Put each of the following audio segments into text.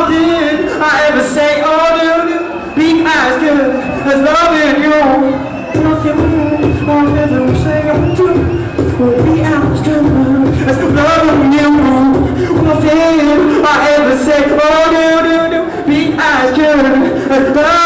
nothing I ever say or oh, do Be as good as loving you Nothing or nothing say or do Will be as good as loving you Nothing I ever say or oh, do Be as good as loving you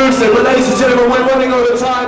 exclusive, but ladies and gentlemen, we're running out of time.